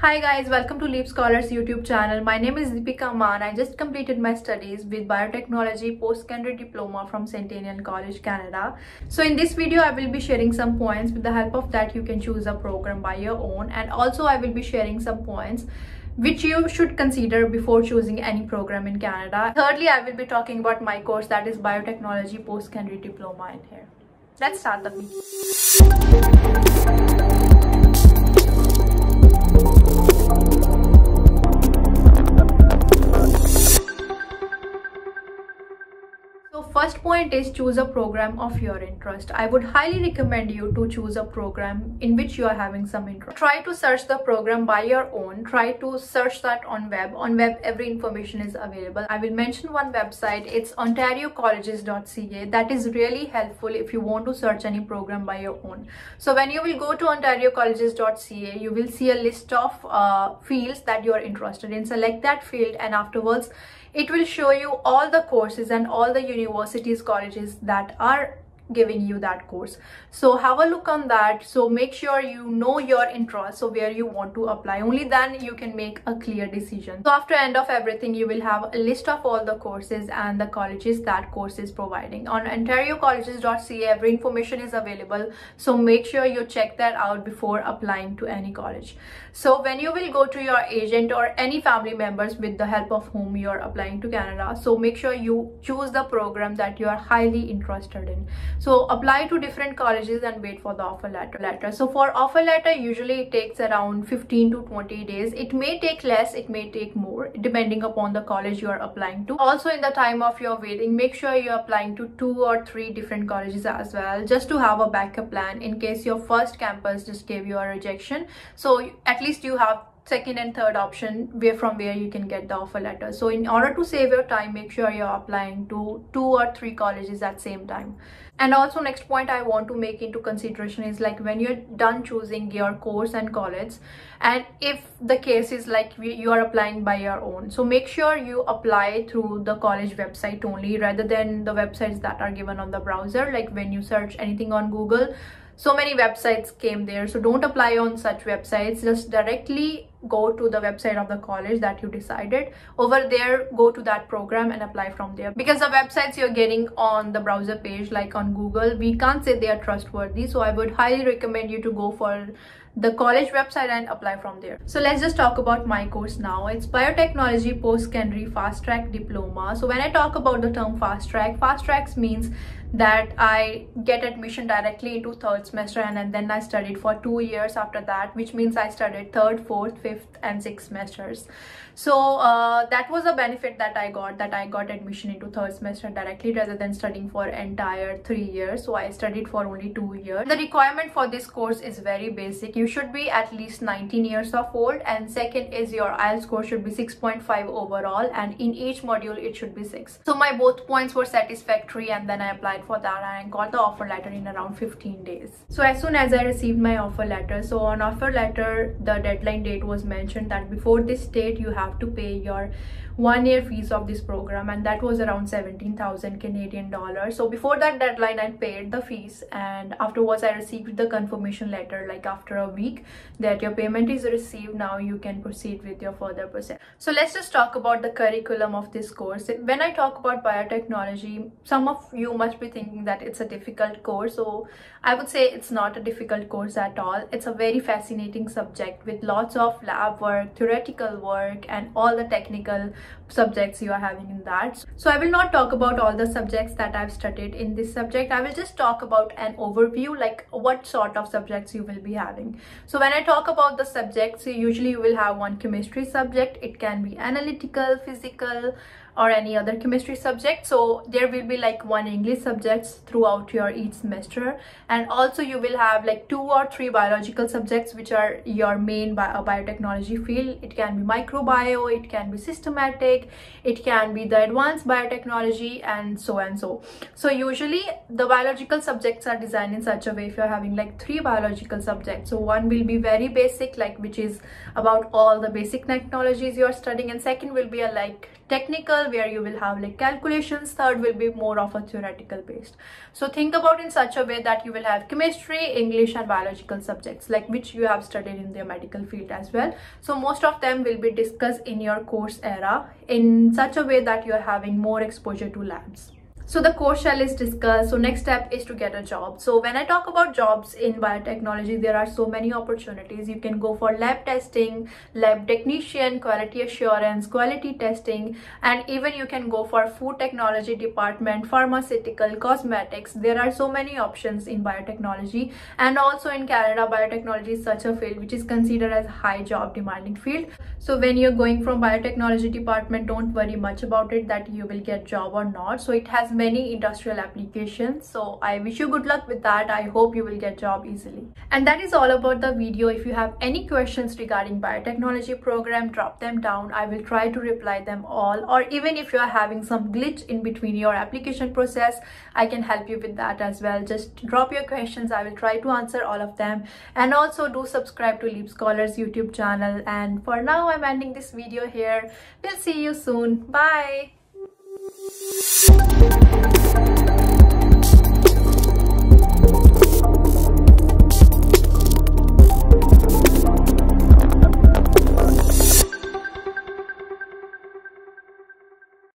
Hi guys, welcome to Leap Scholars YouTube channel. My name is Deepika Maan. I just completed my studies with biotechnology post-secondary diploma from Centennial College, Canada. So in this video, I will be sharing some points. With the help of that, you can choose a program by your own. And also I will be sharing some points which you should consider before choosing any program in Canada. Thirdly, I will be talking about my course that is biotechnology post-secondary diploma in here. Let's start the video. First point is choose a program of your interest. I would highly recommend you to choose a program in which you are having some interest. Try to search the program by your own. Try to search that on web. On web, every information is available. I will mention one website. It's ontariocolleges.ca. That is really helpful if you want to search any program by your own. So when you will go to ontariocolleges.ca, you will see a list of uh, fields that you are interested in. Select that field and afterwards it will show you all the courses and all the universities colleges that are giving you that course. So have a look on that. So make sure you know your interest so where you want to apply. Only then you can make a clear decision. So after end of everything you will have a list of all the courses and the colleges that course is providing. On ontariocolleges.ca every information is available. So make sure you check that out before applying to any college. So when you will go to your agent or any family members with the help of whom you are applying to canada so make sure you choose the program that you are highly interested in so apply to different colleges and wait for the offer letter. Letter. So for offer letter usually it takes around 15 to 20 days. It may take less it may take more depending upon the college you are applying to. Also in the time of your waiting make sure you're applying to two or three different colleges as well just to have a backup plan in case your first campus just gave you a rejection. So at least you have second and third option where from where you can get the offer letter. So in order to save your time make sure you're applying to two or three colleges at same time. And also next point i want to make into consideration is like when you're done choosing your course and college and if the case is like you are applying by your own. So make sure you apply through the college website only rather than the websites that are given on the browser. Like when you search anything on google so many websites came there. So don't apply on such websites. Just directly go to the website of the college that you decided. Over there go to that program and apply from there. Because the websites you're getting on the browser page like on google we can't say they are trustworthy. So i would highly recommend you to go for the college website and apply from there so let's just talk about my course now it's biotechnology post-secondary fast track diploma so when i talk about the term fast track fast tracks means that I get admission directly into third semester and, and then I studied for two years after that which means I studied third, fourth, fifth and sixth semesters. So uh, that was a benefit that I got that I got admission into third semester directly rather than studying for entire three years. So I studied for only two years. The requirement for this course is very basic. You should be at least 19 years of old and second is your IELTS score should be 6.5 overall and in each module it should be 6. So my both points were satisfactory and then I applied for that and I got the offer letter in around 15 days. So as soon as I received my offer letter, so on offer letter, the deadline date was mentioned that before this date you have to pay your one year fees of this program and that was around 17,000 Canadian dollars. So before that deadline I paid the fees and afterwards I received the confirmation letter like after a week that your payment is received now you can proceed with your further process. So let's just talk about the curriculum of this course. When I talk about biotechnology, some of you must be thinking that it's a difficult course. So I would say it's not a difficult course at all. It's a very fascinating subject with lots of lab work, theoretical work and all the technical subjects you are having in that. So i will not talk about all the subjects that i've studied in this subject. I will just talk about an overview like what sort of subjects you will be having. So when i talk about the subjects usually you will have one chemistry subject. It can be analytical physical or any other chemistry subject. So there will be like one english subjects throughout your each semester. And also you will have like two or three biological subjects which are your main bi uh, biotechnology field. It can be microbio it can be systematic it can be the advanced biotechnology and so and so. So usually the biological subjects are designed in such a way if you're having like three biological subjects. So one will be very basic like which is about all the basic technologies you're studying and second will be a like technical where you will have like calculations. Third will be more of a theoretical based. So think about in such a way that you will have chemistry english and biological subjects like which you have studied in the medical field as well. So most of them will be discussed in your course era in such a way that you are having more exposure to labs so the course shell is discussed so next step is to get a job. So when i talk about jobs in biotechnology there are so many opportunities. You can go for lab testing lab technician quality assurance quality testing and even you can go for food technology department pharmaceutical cosmetics. There are so many options in biotechnology. And also in canada biotechnology is such a field which is considered as a high job demanding field. So when you're going from biotechnology department don't worry much about it that you will get job or not. So it has many industrial applications so i wish you good luck with that. I hope you will get job easily. And that is all about the video. If you have any questions regarding biotechnology program drop them down. I will try to reply them all. Or even if you are having some glitch in between your application process i can help you with that as well. Just drop your questions. I will try to answer all of them. And also do subscribe to leap scholars youtube channel. And for now i'm ending this video here. We'll see you soon. Bye フフフフ。